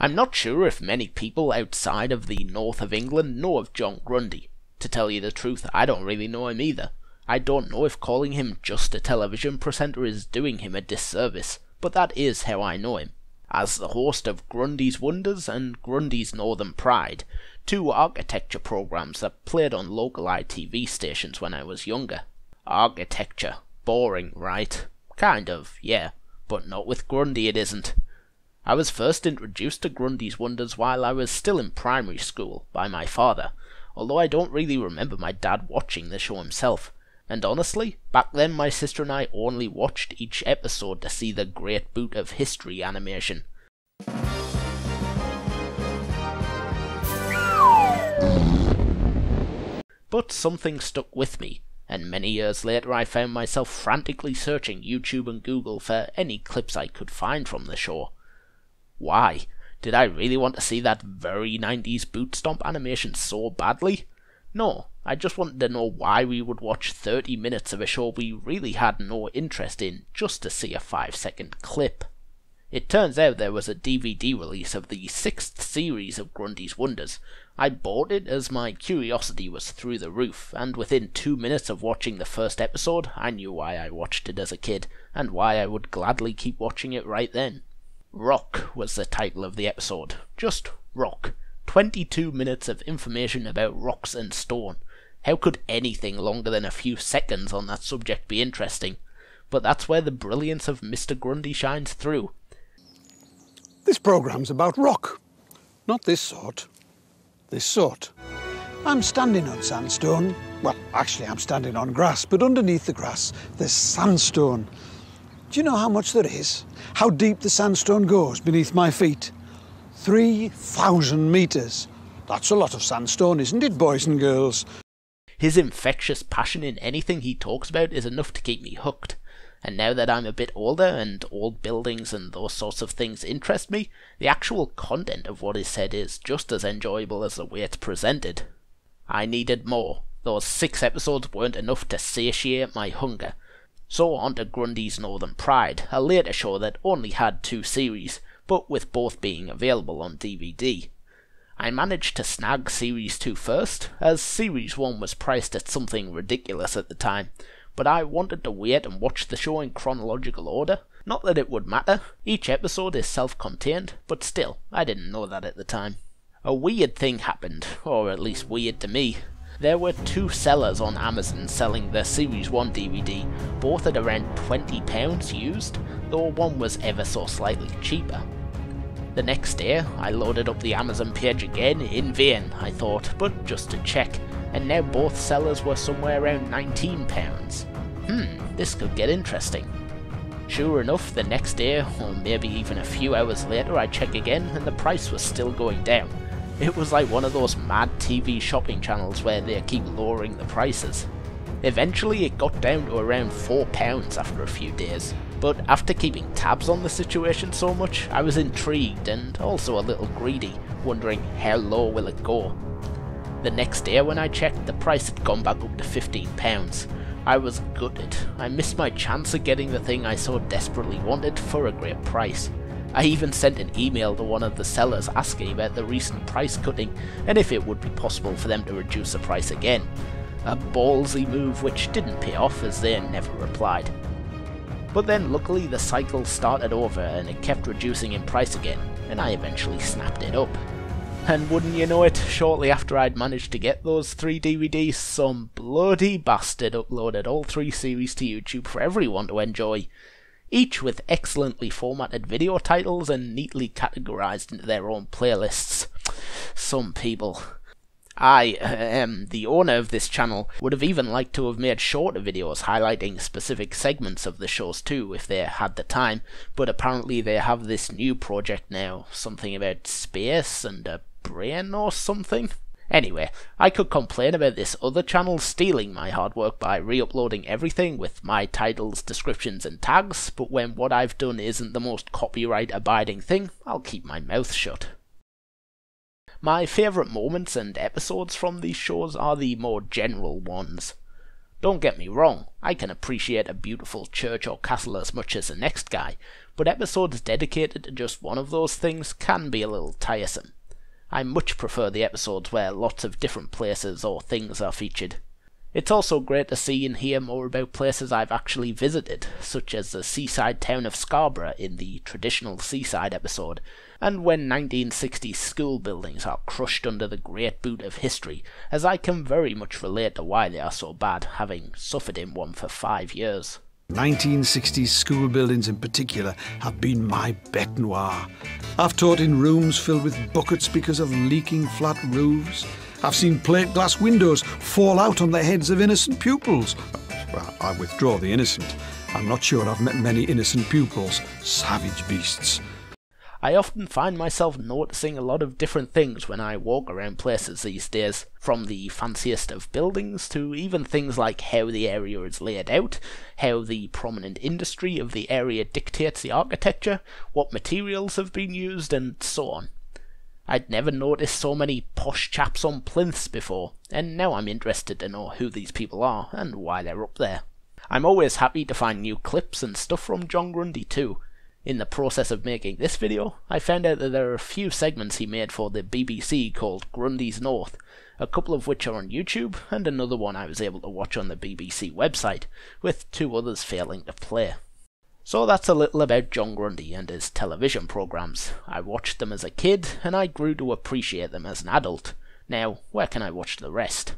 I'm not sure if many people outside of the north of England know of John Grundy. To tell you the truth, I don't really know him either. I don't know if calling him just a television presenter is doing him a disservice, but that is how I know him. As the host of Grundy's Wonders and Grundy's Northern Pride, two architecture programs that played on local ITV stations when I was younger. Architecture. Boring, right? Kind of, yeah. But not with Grundy it isn't. I was first introduced to Grundy's Wonders while I was still in primary school by my father, although I don't really remember my dad watching the show himself. And honestly, back then my sister and I only watched each episode to see the Great Boot of History animation. But something stuck with me, and many years later I found myself frantically searching YouTube and Google for any clips I could find from the show. Why? Did I really want to see that very 90s boot stomp animation so badly? No, I just wanted to know why we would watch 30 minutes of a show we really had no interest in just to see a 5 second clip. It turns out there was a DVD release of the sixth series of Grundy's Wonders. I bought it as my curiosity was through the roof, and within two minutes of watching the first episode, I knew why I watched it as a kid, and why I would gladly keep watching it right then. Rock was the title of the episode. Just Rock. 22 minutes of information about rocks and stone. How could anything longer than a few seconds on that subject be interesting? But that's where the brilliance of Mr. Grundy shines through. This program's about rock. Not this sort. This sort. I'm standing on sandstone. Well, actually, I'm standing on grass, but underneath the grass, there's sandstone. Do you know how much there is? How deep the sandstone goes beneath my feet? 3,000 metres. That's a lot of sandstone, isn't it, boys and girls? His infectious passion in anything he talks about is enough to keep me hooked. And now that I'm a bit older and old buildings and those sorts of things interest me, the actual content of what is said is just as enjoyable as the way it's presented. I needed more. Those six episodes weren't enough to satiate my hunger. So on to Grundy's Northern Pride, a later show that only had two series, but with both being available on DVD. I managed to snag Series 2 first, as Series 1 was priced at something ridiculous at the time, but I wanted to wait and watch the show in chronological order. Not that it would matter, each episode is self contained, but still, I didn't know that at the time. A weird thing happened, or at least weird to me. There were two sellers on Amazon selling the Series 1 DVD, both at around £20 used, though one was ever so slightly cheaper. The next day, I loaded up the Amazon page again, in vain, I thought, but just to check, and now both sellers were somewhere around £19. Hmm, this could get interesting. Sure enough, the next day, or maybe even a few hours later, I check again, and the price was still going down. It was like one of those mad TV shopping channels where they keep lowering the prices. Eventually, it got down to around £4 after a few days, but after keeping tabs on the situation so much, I was intrigued and also a little greedy, wondering how low will it go. The next day when I checked, the price had gone back up to £15. I was gutted. I missed my chance of getting the thing I so desperately wanted for a great price. I even sent an email to one of the sellers asking about the recent price cutting and if it would be possible for them to reduce the price again. A ballsy move which didn't pay off as they never replied. But then luckily the cycle started over and it kept reducing in price again, and I eventually snapped it up. And wouldn't you know it, shortly after I'd managed to get those three DVDs, some bloody bastard uploaded all three series to YouTube for everyone to enjoy, each with excellently formatted video titles and neatly categorized into their own playlists. Some people. I, um, the owner of this channel, would have even liked to have made shorter videos highlighting specific segments of the shows too, if they had the time, but apparently they have this new project now, something about space and a brain or something. Anyway, I could complain about this other channel stealing my hard work by re-uploading everything with my titles, descriptions and tags, but when what I've done isn't the most copyright abiding thing, I'll keep my mouth shut. My favourite moments and episodes from these shows are the more general ones. Don't get me wrong, I can appreciate a beautiful church or castle as much as the next guy, but episodes dedicated to just one of those things can be a little tiresome. I much prefer the episodes where lots of different places or things are featured. It's also great to see and hear more about places I've actually visited, such as the seaside town of Scarborough in the traditional seaside episode, and when 1960s school buildings are crushed under the great boot of history, as I can very much relate to why they are so bad, having suffered in one for five years. 1960s school buildings in particular have been my bête noire. I've taught in rooms filled with buckets because of leaking flat roofs. I've seen plate glass windows fall out on the heads of innocent pupils. Well, I withdraw the innocent. I'm not sure I've met many innocent pupils. Savage beasts. I often find myself noticing a lot of different things when I walk around places these days, from the fanciest of buildings to even things like how the area is laid out, how the prominent industry of the area dictates the architecture, what materials have been used, and so on. I'd never noticed so many posh chaps on plinths before, and now I'm interested to know who these people are and why they're up there. I'm always happy to find new clips and stuff from John Grundy too. In the process of making this video, I found out that there are a few segments he made for the BBC called Grundy's North, a couple of which are on YouTube, and another one I was able to watch on the BBC website, with two others failing to play. So that's a little about John Grundy and his television programs. I watched them as a kid, and I grew to appreciate them as an adult. Now, where can I watch the rest?